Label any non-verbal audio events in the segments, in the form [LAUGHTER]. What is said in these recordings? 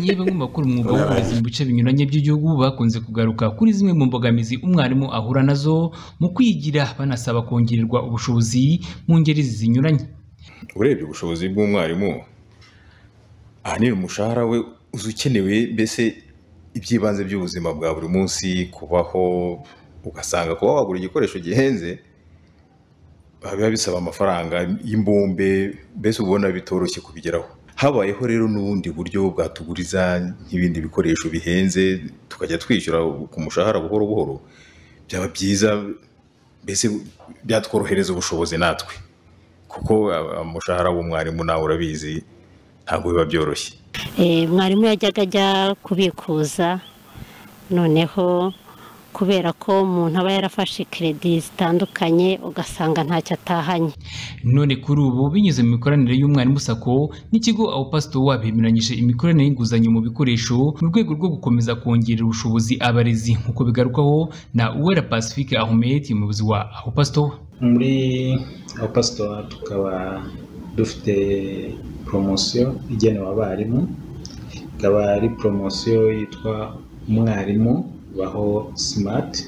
Mu bakora umwuga w'uburezi mu bice binyuranye by'igihugu bakunze kugaruka kuri zimwe mu mbogamizi umwarimu ahura na zo mu kwigira banasaba kongererwa ubushobozi mu ngeri zinyuranye. Urebye ubushobozi bw'umwarimu ahanini umushahara we uza ukenewe mbese iby'ibanze by'ubuzima bwa buri munsi kubaho ugasanga kuba wagura igikoresho gihenze biba bisaba amafaranga y'imbumbe mbese ubona bitoroshye kubigeraho. Habayeho rero n'ubundi buryo bwatuguriza nk'ibindi bikoresho bihenze tukajya twishyura ku mushahara buhoro buhoro byaba byiza mbese byatworohereza ubushobozi natwe. Kuko umushahara w'umwarimu nawe urabizi ntabwo biba byoroshye. Eh, mwarimu yajyaga ajya kubikuza noneho kubera ko umuntu aba yarafashe keredi zitandukanye ugasanga ntacyo atahanye. None kuri ubu binyuze mu mikoranire y'umwarimu sako n'ikigo abo pasito bemeranyije imikoranire y'inguzanyo mu bikoresho mu rwego rwo gukomeza kongerera ubushobozi abarezi. Nk'uko bigarukaho na uwera pacifique ahmed umuyobozi wa abo pasito muri abapasitora tukaba dufite poromosiyo igenewe abarimu ikaba ari poromosiyo yitwa umwarimu. Baho simati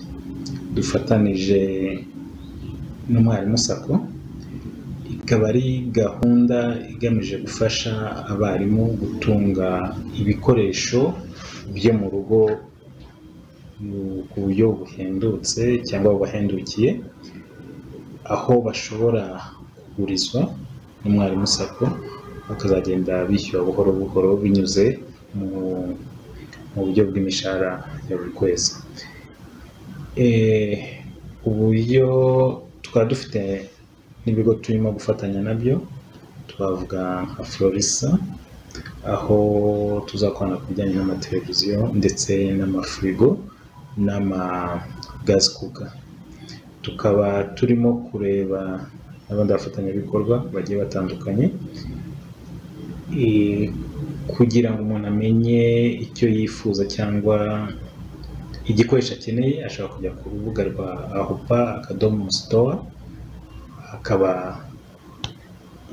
dufatanije n'umwarimu sako. Ikaba ari gahunda igamije gufasha abarimu gutunga ibikoresho byo mu rugo ku buryo buhendutse cyangwa bubahendukiye aho bashobora kugurizwa n'umwarimu sako bakazagenda bishyura buhoro buhoro binyuze mu mu buryo bw'imishahara ya buri kwezi. Eh, uburyo tukaba dufite n'ibigo turimo gufatanya na byo twavuga nka florisa aho tuzakorana ku bijyanye n'amateleviziyo ndetse n'amafirigo n'amagazi kuka tukaba turimo kureba n'abandi bafatanyabikorwa bagiye batandukanye. Eh, kugira ngo umuntu amenye icyo yifuza cyangwa igikoresho akeneye ashobora kujya ku rubuga rwa ahupa akadomo sitowa akaba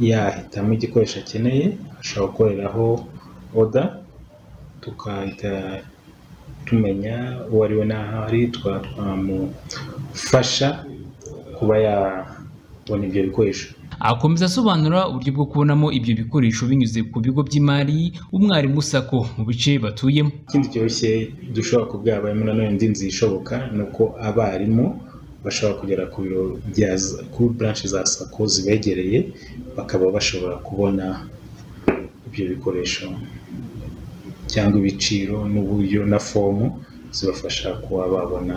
yahitamo igikoresho akeneye ashobora gukoreraho oda tukahita tumenya uwo ari we n'aho ari twamufasha kuba yabona ibyo bikoresho. Akomeza asobanura uburyo bwo kubonamo ibyo bikoresho binyuze ku bigo by'imari umwarimu sako mu bice batuyemo. Ikindi cyoroshye dushobora kubwira abarimu nanone indi nzira ishoboka ni uko abarimu bashobora kugera ku biro bya kuri branche za sako zibegereye bakaba bashobora kubona ibyo bikoresho cyangwa ibiciro n'uburyo na fomu zibafasha kuba babona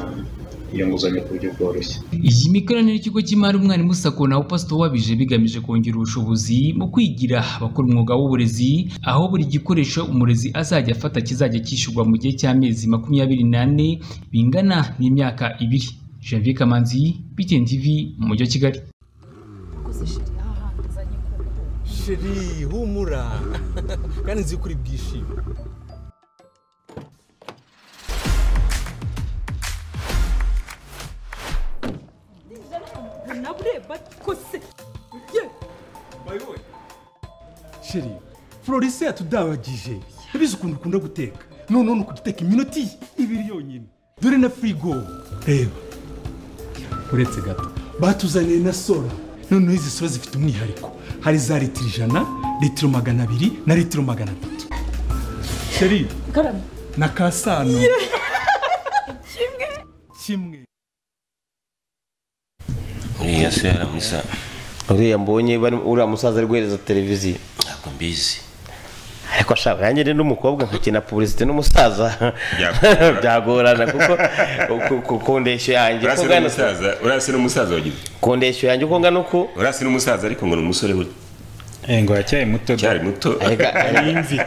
iyo nguzanyo ku buryo bworoshye. Iyi mikoranire y'ikigo cy'imari umwarimu sako na pasito wabije bigamije kongera ubushobozi mu kwigira abakora umwuga w'uburezi aho buri gikoresho umurezi azajya afata kizajya cyishyurwa mu gihe cy'amezi makumyabiri n'ane bingana n'imyaka ibiri. Janvier kamanzi btn tv mu mujyi wa kigali. Sheri humura. [LAUGHS] Kandi nzi ko uri bwishime sheri florise yatudabagije urabizi ukuntu ukunda guteka noneho ni ukuduteka iminota ibiri yonyine. Dore na firigo reba uretse gato. Batuzaniye na sora noneho izi sora zifite umwihariko. Hari za litiro ijana litiro magana abiri na litiro magana atatu. Sheri. Karame. Na kasano. [LAUGHS] Kimwe. Kimwe. Uriya se yaramusa uriya mbonye bari- uriya musaza ari guhereza televiziyo ntabwo mbizi. Ariko ashaka yanjye rero n'umukobwa nkakina pubulisite n'umusaza. [LAUGHS] Byagorana. kuko ku- ndeshyo yanjye ngana n'umusaza wagize? ku ndeshyo yanjye uko ngana uko urase n'umusaza ariko ngo ni umusore we. Ngo aracyari muto cyari muto. [LAUGHS] Imvi.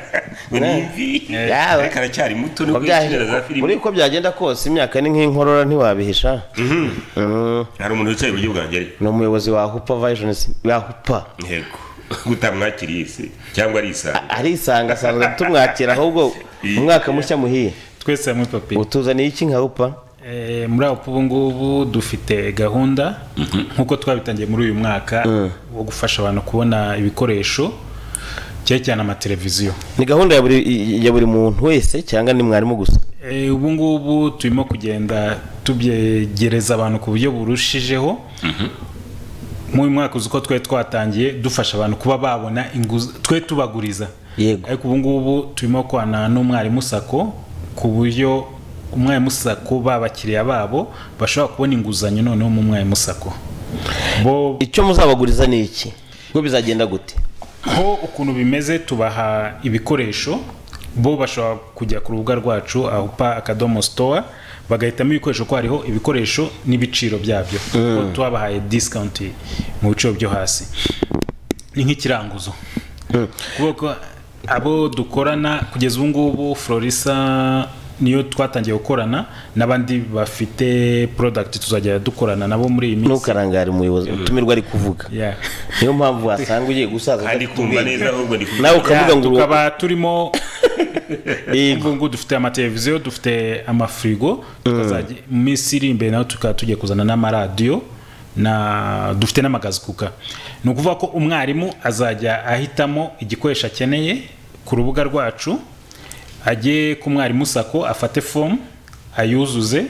Ni ariko aracyari muto nubwo yakinira za filime muri uko byagenda kose imyaka ni nk'inkorora ntiwabihisha. Mhm. hari umuntu wicaye iburyo bwanjye ni umuyobozi wa hupa vayishonisi wa hupa ntego [LAUGHS] utamwakiriye se cyangwa arisanga. Arisanga asanzwe tumwakira ahubwo umwaka mushya muhiye. Twese hamwe papi. Utuzaniye iki nka hupa Eh, muri aho ubu ngubu dufite gahunda nk'uko twabitangiye muri uyu mwaka wo gufasha abantu kubona ibikoresho cyane cyane amateleviziyo. Ni gahunda ya buri ya buri muntu wese cyangwa ni mwarimu gusa? Eh, ubu ngubu turimo kugenda tubyegereza abantu ku buryo burushijeho mu mwaka uzi ko twari twatangiye dufasha abantu kuba babona inguzi twe tubaguriza. Yego. Ariko ubu ngubu turimo kwana n'umwarimu sako ku buryo umwarimu sako b'abakiriya babo bashobora kubona inguzanyo noneho mu mwarimu sako bo icyo muzabaguriza ni iki? Ngo bizagenda gute? ho ukuntu bimeze tubaha ibikoresho bo bashobora kujya ku rubuga rwacu ahupa akadomo store bagahitamo ibikoresho ko hariho ibikoresho n'ibiciro byabyo. Mm. Tubabahaye discount mu biciro byo hasi. Ni nk'ikiranguzo. Kuko abo dukorana kugeza ubu ngubu florisa niyo twatangiye gukorana n'abandi bafite product tuzajya dukorana nabo muri iyi minsi. Ntukarangare umuyobozi utumirwa ari kuvuga. Niyo mpamvu wasanga ugiye gusaza Kandi udafite kumva neza ahubwo nawe ukavuga ngo tukaba turimo ngubu dufite amateleviziyo dufite amafirigo tukazajya mu minsi iri imbere naho tukaba tugiye kuzana n'amaradiyo na dufite n'amagazi kuka. Ni ukuvuga ko umwarimu azajya ahitamo igikoresho akeneye ku rubuga rwacu ajye ku mwarimu sako afate fomu ayuzuze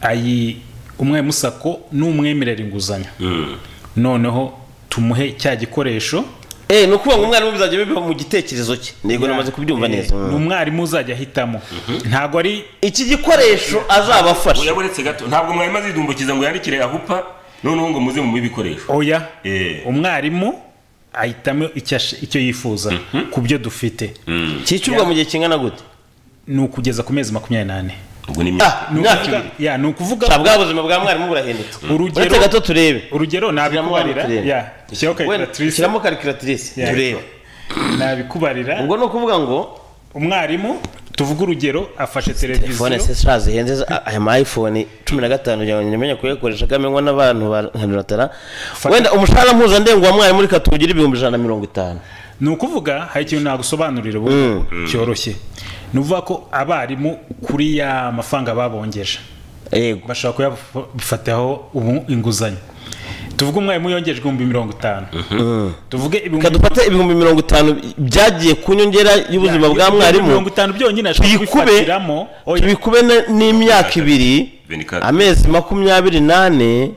ayi umwarimu sako n'umwemerera inguzanyo. Noneho tumuhe cya gikoresho eh ni ukuvuga ngo umwarimu bizajya biva mu gitekerezo cye. Ntego namaze kubyumva neza. Ni umwarimu uzajya ahitamo. Ntabwo ari iki gikoresho azabafasha. Yaburetse gato ntabwo mwarimu azidumbukiza ngo yandikire ahupa noneho ngo muze mu ibikoresho. Oya umwarimu ahitamo icyo yifuza ku byo dufite. Cyishyurwa mu gihe kingana gute? Ni ukugeza ku mezi makumyabiri n'ane. Ubwo ni Ah, Ni imyaka ukuvuga- ibiri. ya, ni ukuvuga Sha bwa buzima bwa mwarimu burahindutse urugero uretse gato turebe. Urugero nabikubarira. Shyiramo Ya. turebe. Nabikubarira. Ubwo ni ukuvuga ngo umwarimu tuvuge urugero afashe telefone televiziyo. se sha zihenze za- aya ma iphone cumi na gatanu kugira ngo nyamenye kuyakoresha. Kamenywa n'abantu ba nkaduratara wenda umushahara mpuzandengo wa mwarimu reka tuwugire ibihumbi ijana na mirongo itanu? Ni ukuvuga hari ikintu nagusobanurira ubu. Mm. cyoroshye. Ni ukuvuga ko abarimu kuri ya mafaranga babongeje. Yego. Bashobora kuyafataho ubu inguzanyo. Tuvuge umwarimu yongeje ibihumbi mirongo itanu. Tuvuge ibihumbi reka dufate ibihumbi mirongo itanu byagiye ku nyongera y'ubuzima bwa mwarimu. mirongo itanu byonyine ashobora kubifatiramo. Tubikube n'imyaka ibiri amezi makumyabiri n'ane.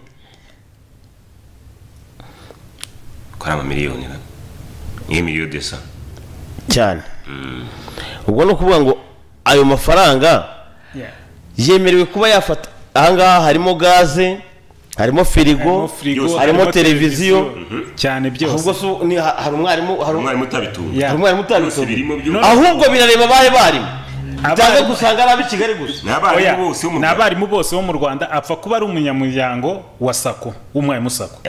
Ko ari amamiliyoni na niyo miliyoni desa. Cyane. Ubwo ni ukuvuga ngo ayo mafaranga yemerewe kuba yafata ahangaha harimo gaze harimo firigo harimo televiziyo televiziyo, cyane byose. ahubwo hari umwarimu utabitunga. Ahubwo birareba abahe barimu Cyangwa gusanga ari ab'i kigali gusa. Ni abarimu Oya, bose bo mu Rwanda. abarimu bose bo mu rwanda. Apfa kuba ari umunyamuryango wa sako w'umwarimu sako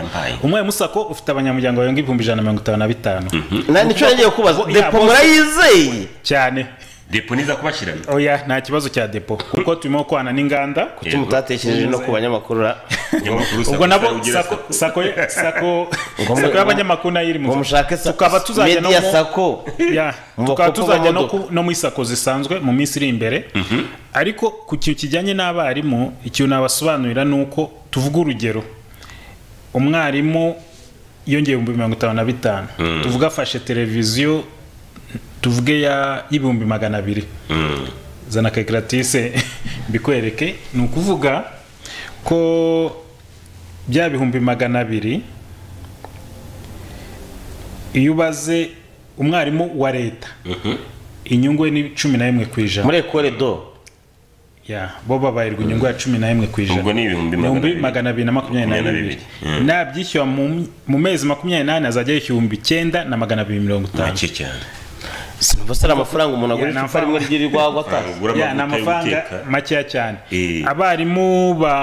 umwarimu sako ufite abanyamuryango barenga ibihumbi ijana na mirongo itanu na bitanu. Na- nicyo nagiye kubaza. Depo murayizeye. Cyane. Depo niza kubashyirana. Oya nta kibazo cya depo. Kuko turimo kwana n'inganda. Kuki mutatekereje no ku banyamakuru ubwo Sako nabo sako Sako. y'abanyamakuru na yo iri mu tukaba tuzajya no muri sako. [LAUGHS] Zisanzwe mu minsi iri imbere. Ariko ku kintu kijyanye n'abarimu ikintu nabasobanurira ni uko tuvuga urugero. Umwarimu yongeye ibihumbi mirongo itanu na bitanu. Tuvuge afashe televiziyo tuvuge ya y'ibihumbi magana abiri. Zana calculatrice [LAUGHS] mbikwereke. Ni ukuvuga ko bya bihumbi magana abiri iyo ubaze umwarimu wa leta inyungu ye ni cumi na rimwe ku ijana. Muri ekore do ya bo babarirwa inyungu ya cumi na rimwe ku ijana. Ubwo ni ibihumbi magana ibihumbi abiri. magana abiri na makumyabiri na bibiri. Mm. nabyishyura mu mu mezi makumyabiri n'ane azajya yishyura ibihumbi icyenda na magana abiri mirongo itanu. Make cyane. Sinumva se ari amafaranga umuntu agura icupa rimwe ry'irwagwa ya ni amafaranga makeya cyane. Eh. abarimu ba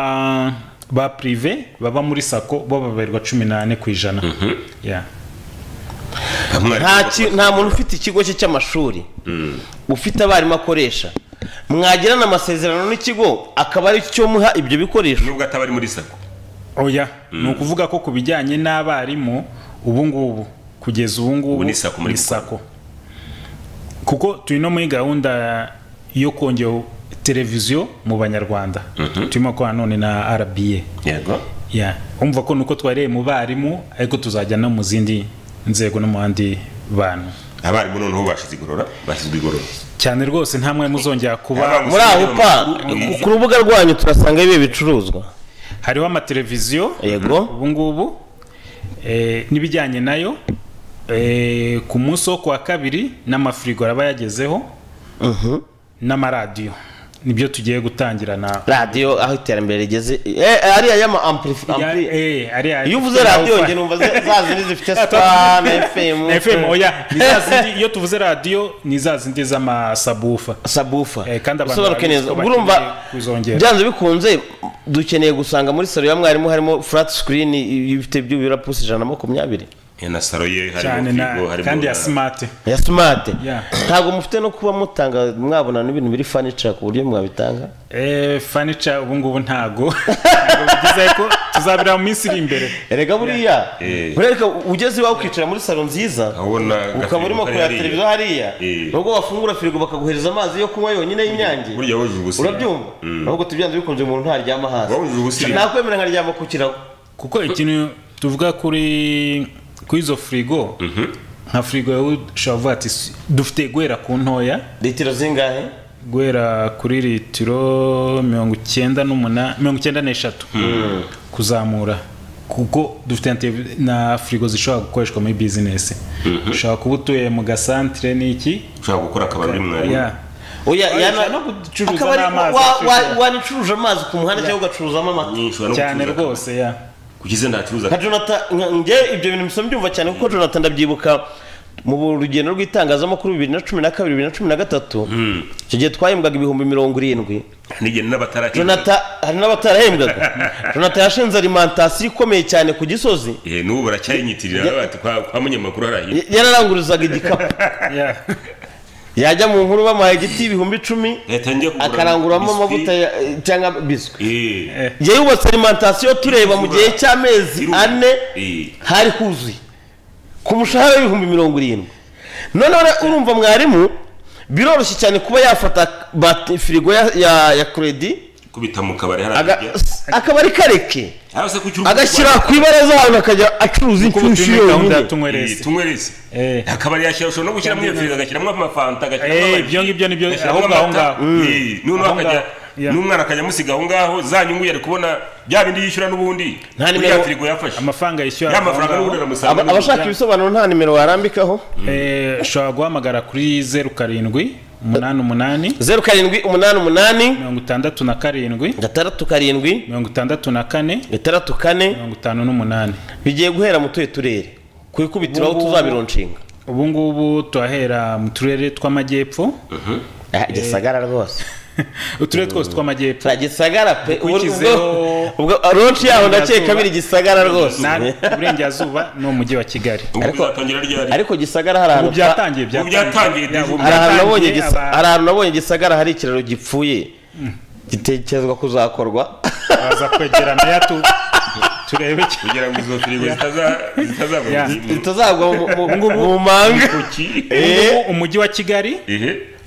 ba prive baba muri sako bo babarirwa cumi n'ane ku ijana. Ya nta muntu ufite ikigo cye cy'amashuri. Ufite abarimu akoresha. Mwagirana amasezerano n'ikigo akaba ari cyo muha ibyo bikoresho. Nubwo ataba ari muri sako oya ni ukuvuga ko ku bijyanye n'abarimu ubu ngubu kugeza ubu ngubu Ubu ni sako muri ni sako kuko turi no muri gahunda yo kongera televiziyo mu banyarwanda. Turimo kwa none na rba yego. Ya umva ko nuko twareye mu barimu ariko tuzajya no mu zindi nzego no mu bandi bantu. Abarimu noneho bashize igorora bashyizwe igorora cyane rwose nta mwarimu uzongera kuba muri aho pa ku rubuga rwanyu turasanga ibi bicuruzwa. Hariho amateleviziyo. Yego. ubu ngubu eh, n'ibijyanye na yo eh, ku munsi wo kuwa kabiri n'amafirigo araba yagezeho. N'amaradiyo. Ni byo tugiye gutangira na radiyo aho iterambere rigeze. Eh, ariya y'ama ampli- eh, iyo uvuze radiyo njye numva za zindi zifite [LAUGHS] star na na fm oya [LAUGHS] iyo tuvuze radiyo ni za zindi z'amasabufa. Sabufa. Kandi abantu barabizi neza. ubwo urumva byanze bikunze dukeneye gusanga muri salo ya mwarimu harimo flat screen ifite by'ibira pusi ijana na makumyabiri. Na saro ye kandi ya smart. Ya smart. Yeah. ntabwo mufite no kuba mutanga mwabona n'ibintu biri furniture ku buryo mwabitanga? Eh furniture ubu ngubu ntago. [LAUGHS] Ntago bigize ko tuzabira mu minsi iri imbere. Erega buriya. Burereka ugeze iwawe ukicara muri salo nziza ukaba urimo kureba televiziyo hariya. Nubwo wafungura firigo bakaguhereza amazi yo kunywa yonyine y'inyange. Urabyumva? Ahubwo tubyanze bikunze umuntu ntaryama hasi. Nakwemera nkaryama ku kirago kuko ikintu tuvuga kuri kuri izo firigo nka firigo yawe ushobora kuvuga ati "Si- dufite guhera ku ntoya. Litiro zingahe? Guhera kuri litiro mirongo icyenda n'umunani mirongo icyenda n'eshatu. Kuzamura. Kuko dufite na firigo zishobora gukoreshwa muri bizinesi ushobora kuba utuye mu gasantere n'iki? Ushobora gukora akabari mwarimu. Yeah. oya Oya, yana no gucuruza akabari n'amazi, wa- wa- gucuruza. wanicuruje amazi ku muhanda cyangwa ugacuruzamo amata cyane rwose ya. Kukize ntacuruza nka jonathan njye ibyo bintu bisa mbyumva cyane kuko jonathan ndabyibuka mu rugendo rw'itangazamakuru bibiri na cumi na kabiri bibiri na cumi na gatatu. Icyo gihe twahembwaga ibihumbi mirongo irindwi. Hari n'abatarahembwaga [LAUGHS] jonathan yashinze alimantasiyo ikomeye cyane ku gisozi. Eh, n'ubu baracyayiyitirira bati kwa kwa munyamakuru harahiye. Y- yararangurizaga igikapu. [LAUGHS] yajya mu nkuru bamuhaye igiti ibihumbi icumi akaranguramo amavuta ya- cyangwa biswi. Yubatse alimantasiyo tureba mu gihe cy'amezi ane hari huzuye. Ku mushahara w'ibihumbi mirongo irindwi. Noneho urumva mwarimu biroroshye cyane kuba yafata firigo ya, ya, ya kredi kubita mu kabari aga- akabari kareke. Aho kugira agashira agashyira ku ibaraza ahantu akajya acuruza inshyushyu yonyine. tunywereze akabari yashyira ushobora no gushyiramo iyo firigo agashyiramo amafanta agashyiramo Eh, byo ibyo ngibyo nibyo, aho ngaho ngaho. nuno noneho akajya n'umwana akajya amusiga aho ngaho za nyungu yari kubona bya bindi yishyura n'ubundi. Nta nimero- ya firigo yafashe. Amafaranga yishyura ya mafaranga n'ubundi aramusanga abashaka ibisobanuro nta nimero warambikaho? Eh, ushobora guhamagara kuri zeru karindwi umunani umunani zeru karindwi umunani umunani mirongo itandatu na karindwi gatandatu karindwi mirongo itandatu na kane gatandatu kane mirongo itanu n'umunani. bigiye guhera mu tuhe turere. Ku ikubitiro aho tuzabironshinga. ubu ngubu turahera mu turere tw'amajyepfo. Gisagara rwose. Uturere twose tw'amajyepfo. Gisagara pe ubwo ronshi yaho ndakeka biri gisagara rwose. Uburengerazuba ni umujyi wa kigali. Ariko gisagara hari ahantu byatangiye byatangiye. hari ahantu nabonye gisagara hari ikiraro gipfuye. Gitekerezwa kuzakorwa baza kwegera meya tu turebe kugira ngo izo firigo zitaza- zitazagwa mu- manga. Ngubu umujyi wa kigali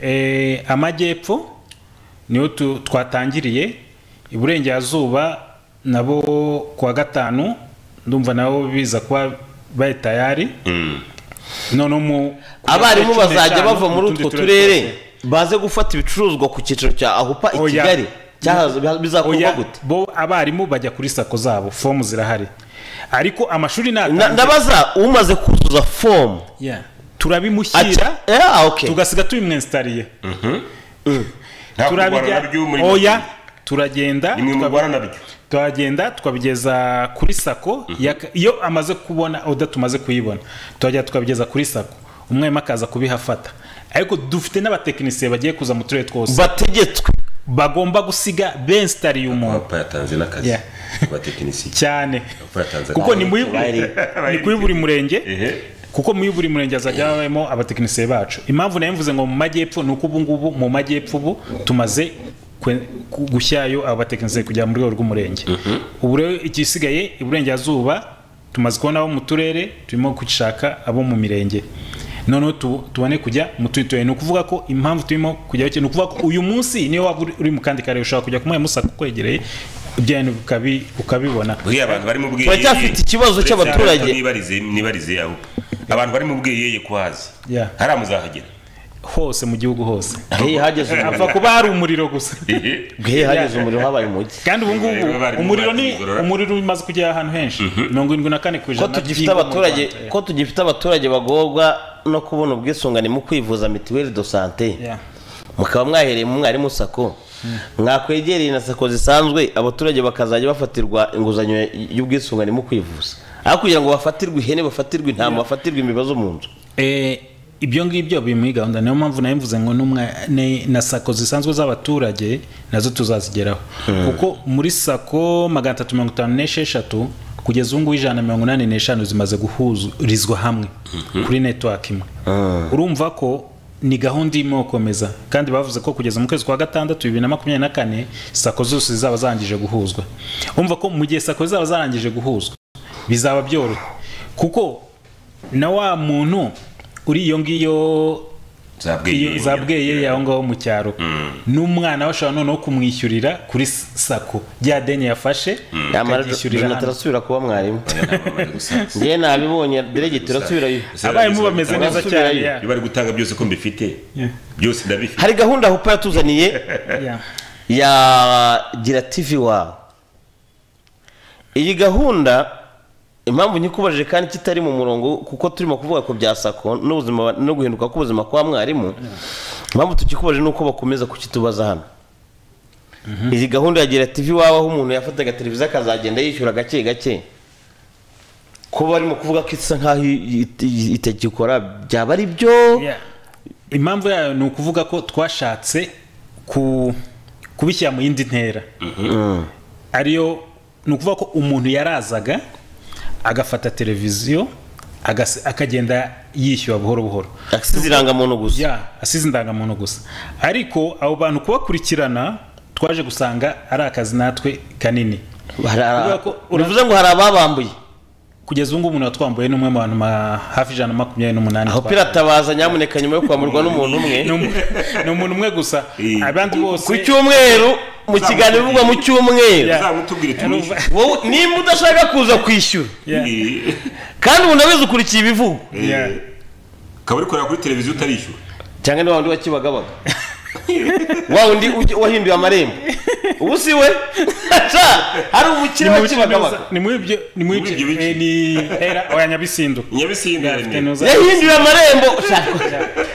eh, amajyepfo ni ho twatangiriye iburengerazuba nabo kuwa gatanu ndumva nabo biza kuba bari tayari. Noneho mu abarimu bazajya bava mu muri utwo turere baze gufata ibicuruzwa ku cyiciro cya ahupa i kigali. Bizakorwa gute? Bo abarimu bajya kuri sako zabo fomu zirahari. Ariko amashuri ndabaza umaze kuzuza fomu Yeah. turabimushyira tugasiga tubimwensitariye Oya turagenda turagenda tukabigeza kuri sako yaka- iyo amaze kubona oda tumaze kuyibona turagenda tukabigeza kuri sako umwarimu akaza kubihafata. Ariko dufite n'abatekinisiye bagiye kuza mu turere twose. Bategetswe bagomba gusiga bensitariye umuntu cyane. Kuko ni kuri buri murenge. Kuko muri buri murenge hazajya habamo abatekinisiye bacu. Impamvu na yo mvuze ngo mu majyepfo ni uko ubu ngubu mu majyepfo ubu tumaze gushyirayo abatekinisiye kujya mu rwego rw'umurenge. Ubu rero igisigaye iburengerazuba tumaze kubona abo mu turere turimo gushaka abo mu mirenge. Noneho tu- tubone kujya mu tundi turere. Ni ukuvuga ko impamvu turimo kujyayo ni ukuvuga ko uyu munsi niyo waba uri- mu kandi karere ushobora kujya kumwe musaka ukwegereye ibyo ukabibona. Buriya abantu bari mu Turacyafite ikibazo cy'abaturage. nibarize nibarize aho. Abantu bari mu bweyeye kuhazi hariya muzahagera hose mu gihugu hose. Hey, hageze umuriro. hapfa kuba hari umuriro gusa. Bwe hageze umuriro habaye umujyi kandi ubu ngubu umuriro ni umuriro umaze kugera ahantu henshi. Mirongo irindwi na kane ku ko ijana ko tugifite abaturage bagorwa no kubona ubwisungane mu kwivuza mituweli do sante. Mukaba mwahereye mu mwarimu sako mwakwegereye na sako zisanzwe abaturage bakazajya bafatirwa inguzanyo y'ubwisungane mu kwivuza. Aho kugira ngo bafatirwe ihene bafatirwe intama bafatirwe imibazo mu nzu. Eh, ibyo ngibyo biri muri gahunda. Niyo mpamvu na yo mvuze ngo na sako zisanzwe z'abaturage na zo tuzazigeraho. Kuko muri sako magana atatu mirongo itanu n'esheshatu kugeza ubu ngubu ijana na mirongo inani n'eshanu zimaze guhurizwa hamwe kuri netiwaki imwe. Urumva ko ni gahunda irimo gukomeza kandi bavuze ko kugeza mu kwezi kwa gatandatu bibiri na makumyabiri na kane sako zose zizaba zarangije guhuzwa. Urumva ko mu gihe sako zizaba zarangije guhuzwa bizaba byoroshye. Kuko na wa muntu uri iyo ngiyo zabweye aho ngaho mu cyaro n'umwana we ashobora noneho kumwishyurira kuri sako rya deni yafashe yamara akaryishyurira jonathan hano. arasubira kuba mwarimu. [LAUGHS] Ngewe nabibonye deregiti urasubirayo abarimu bameze neza cyane iyo bari gutanga byose ko mbifite byose ndabifite. Hari gahunda hupa yatuzaniye? [LAUGHS] Ya. ya gira tv wawe iyi gahunda impamvu nyikubajije kandi kitari mu murongo kuko turimo kuvuga ku bya sako n'ubuzima no guhinduka k'ubuzima kwa mwarimu impamvu tukikubaje ni uko bakomeza kukitubaza hano. Iyi gahunda ya gira tv wawe aho umuntu yafataga televiziyo akazagenda yishyura gake gake. Ko barimo kuvuga ko isa nkaho itagikora byaba ari byo? Impamvu yayo ni ukuvuga ko twashatse ku kubishyira mu yindi ntera. Ariyo ni ukuvuga ko umuntu yarazaga agafata televiziyo agas- akagenda yishyura buhoro buhoro. Asize irangamuntu gusa. Ya asize indangamuntu gusa. Ariko abo bantu kubakurikirana twaje gusanga ari akazi natwe kanini. Hari- hari- Kubera ko ura- bivuze ngo hari ababambuye. Kugeza ubu ngubu umuntu watwambuye ni umwe mu bantu ma- hafi ijana na makumyabiri n'umunani aho piratabaza nyamuneka nyuma yo kwamburwa n'umuntu [LAUGHS] umwe. Ni umuntu umwe gusa. Abandi bose ku cyumweru mu kiganiro bivugwa mu cyumweru Ya. uzamutubwire tumwishyure wowe nimba udashaka kuza kwishyura kandi ubu ndabizi ukurikiye ibivugwa Ya. ukaba uri kureba kuri televiziyo utarishyura cyangwa ni wa wundi wa kibagabaga wa wundi wahinduye amarembo ubu si we hari umukire Ni wa mu kibagabaga ni muri ibyo ni muri ibyo eh, ni oya nyabisindu nyabisindu yahinduye amarembo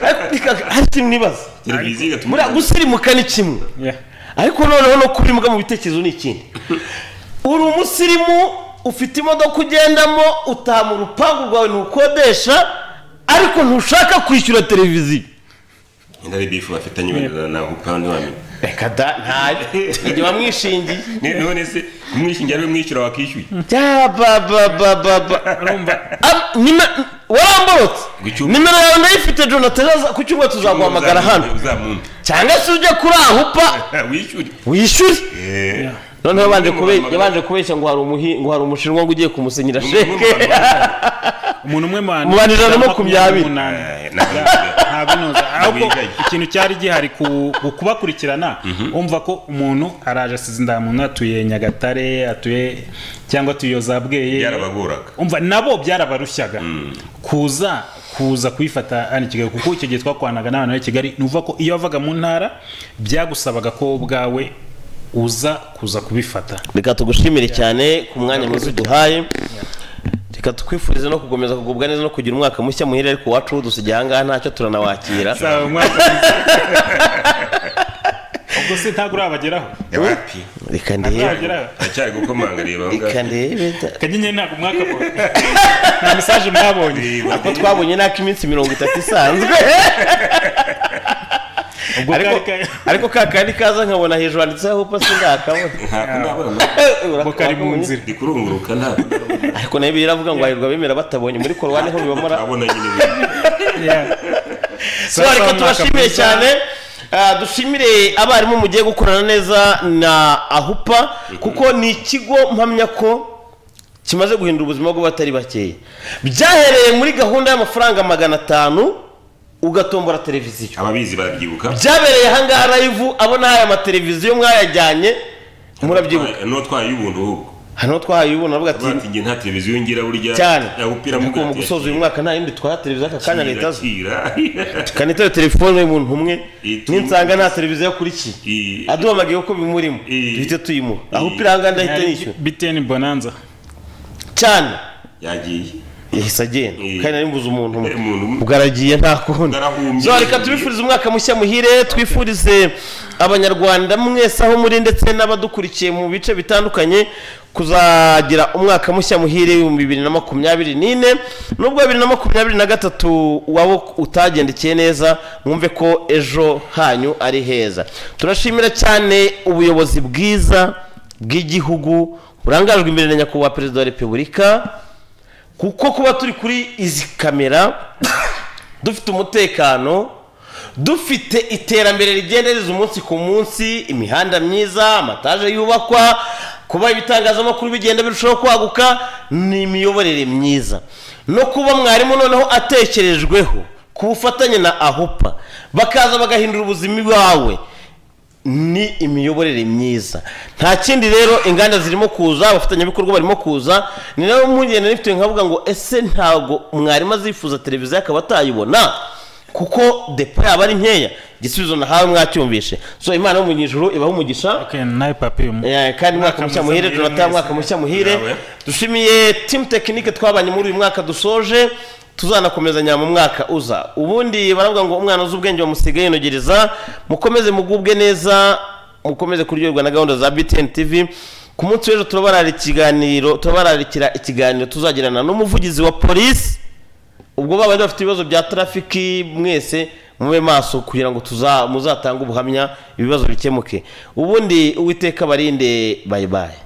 Ariko hari ikintu nibaza televiziyo igatuma buriya gusirimuka ni kimwe. Ariko noneho no kuri imbwa mu bitekerezo ni ikindi. Uri umusirimu ufite imodoka ugendamo utaha mu rupangu rwawe ntukodesha ariko ntushaka kwishyura televiziyo. Bifu bafitanye na upande wamenya reka da ntayo igihe wamwishingiye. Ne- none se kumwishingira ari we mwishyura wakishyuye. Ya, ba, ba, ba, ba, ba. Am- nime- waramborotse Ku cyumweru. nimero yawe ndayifite jonathan aza- ku cyumweru tuzaguhamagara hano. uzamumpe cyangwa se ujye kuri ahupa [LAUGHS] wishyure. Wishyure. Eh, noneho yabanje kube- Umuhamagara. yabanje kubeshya ngo hari umuhi- ngo hari umushinwa ngo ugiye kumusinyira Ni umwe mu umuntu sheke umwe mu bantu Mu bantu ijana na makumyabiri. N'umunani. Eh, ntabwo ntabwo inoza ahubwo ikintu cyari gihari ku ku kubakurikirana umva ko umuntu araje asize indamuntu atuye nyagatare atuye cyangwa atuye za bweye byarabagoraga. Umva nabo byarabarushyaga kuza kuza kuyifata hano i kigali kuko icyo gihe twakoranaga n'abantu b'i kigali ni ukuvuga ko iyo wavaga mu ntara byagusabaga ko ubwawe uza kuza kubifata. Reka tugushimire cyane ku mwanya mwiza uduhaye reka tukwifurize no gukomeza kugubwa neza no kugira umwaka mushya muhire ariko uwacu dusigaye ahangaha ntacyo turanawakira. [LAUGHS] Ubwo se ntabwo urabageraho wapi? Reka ndebe. aracyari gukomanga reba reka ndebe. Kanyenyeri ntabwo umwaka nta mesaje mwabonye. Ako twabonye nako iminsi mirongo itatu isanzwe. [LAUGHS] ariko ka- ariko ka kandi kaza nkabona hejuru handitseho hupa sindakabona ntabwo ndabona ubwo kari mu nzira. Ndi kurunguruka ntabwo ariko na yo biravuga ngo hahirwa abemera batabonye. Muri korowani ho Yeah. so reka tubashimiye cyane. Ah, dushimire abarimu mugiye gukorana neza na ahupa kuko ni ikigo mpamya ko kimaze guhindura ubuzima bw'abatari bakeya. Byahereye muri gahunda y'amafaranga magana atanu ugatombora televiziyo. Ababizi barabyibuka. Byabereye ahangaha live abo n'aya amateleviziyo mwayajyanye murabyibuka. N'utwaye y'ubuntu ahubwo. Hano twahaye ubona avuga ati njye nta televiziyo ngira burya cyane. ariko mu gusoza uyu mwaka nta yindi twaha televiziyo aka kanya leta [LAUGHS] kanitare telefone y'umuntu umwe. Ninsanga nta televiziyo akurikiye aduhamagaye uko bimurimo. Duhite tuyimuha aho upira ahangaha ndahita nishyura. biteni bonanza. Cyane. Yagiye. Yahise agenda. Kandi nari mbuze umuntu umwe ubwo aragiye nta kundi. Reka tubifurize umwaka mushya muhire twifurize abanyarwanda mwese aho muri ndetse n'abadukurikiye mu bice bitandukanye kuzagira umwaka mushya muhire w'ibihumbi bibiri na makumyabiri n'ine. Nubwo bibiri na makumyabiri na gatatu waba utagendekeye neza mwumve ko ejo hanyu ari heza. Turashimira cyane ubuyobozi bwiza bw'igihugu burangajwe imbere na nyakubahwa perezida wa repubulika kuko kuba turi kuri izi kamera dufite umutekano dufite iterambere rigenda riza umunsi ku munsi imihanda myiza amataje yubakwa kuba ibitangazamakuru bigenda birushaho kwaguka ni imiyoborere myiza. No kuba mwarimu noneho atekerejweho ku bufatanye na ahupa bakaza bagahindura ubuzima iwawe. Ni imiyoborere myiza. Nta kindi rero inganda zirimo kuza abafatanyabikorwa barimo kuza ni nawe mpungenge nifite nkavuga ngo ese ntabwo mwarimu azifuza televiziyo akaba atayibona? Kuko depo yaba ari nkeya igisubizo nahawe mwacyumvishe so imana yo mu ijuru ibaho umugisha kandi mwaka mushya muhire jonathan mwaka mushya muhire. Dushimiye timu tekinike twabanye muri uyu mwaka dusoje. Tuzanakomezanya mu mwaka uza. Ubundi baravuga ngo umwana uzi ubwenge bamusiga yinogereza mukomeze mugubwe neza mukomeze kuryoherwa na gahunda za btn tv ku munsi w'ejo turabarara ikiganiro turabararikira ikiganiro tuzagirana n'umuvugizi wa polisi ubwo baba bafite ibibazo bya trafiki mwese mube maso kugira ngo muzatange ubuhamya ibibazo bikemuke. Ubundi uwiteka barinde bayibaye